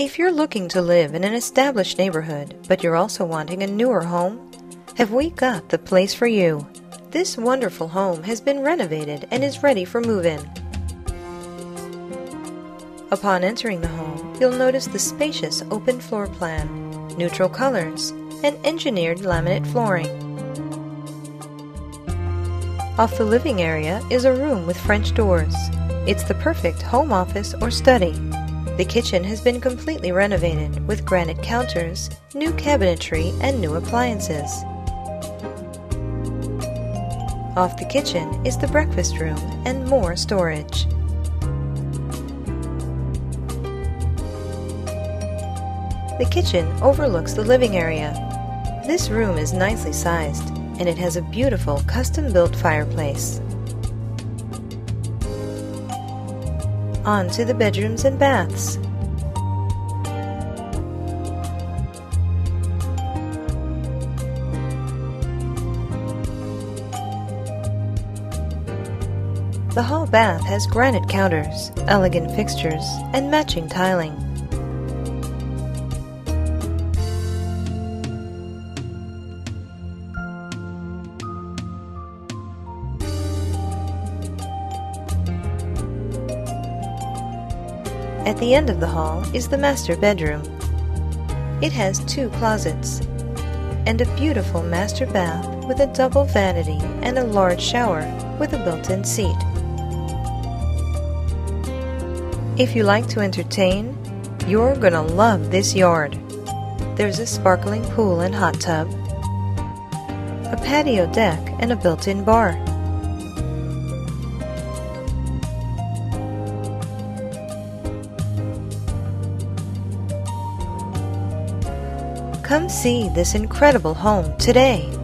If you're looking to live in an established neighborhood, but you're also wanting a newer home, have we got the place for you? This wonderful home has been renovated and is ready for move-in. Upon entering the home, you'll notice the spacious open floor plan, neutral colors, and engineered laminate flooring. Off the living area is a room with French doors. It's the perfect home office or study. The kitchen has been completely renovated with granite counters, new cabinetry, and new appliances. Off the kitchen is the breakfast room and more storage. The kitchen overlooks the living area. This room is nicely sized and it has a beautiful custom-built fireplace. On to the bedrooms and baths. The hall bath has granite counters, elegant fixtures, and matching tiling. At the end of the hall is the master bedroom. It has two closets and a beautiful master bath with a double vanity and a large shower with a built-in seat. If you like to entertain, you're gonna love this yard. There's a sparkling pool and hot tub, a patio deck, and a built-in bar. Come see this incredible home today.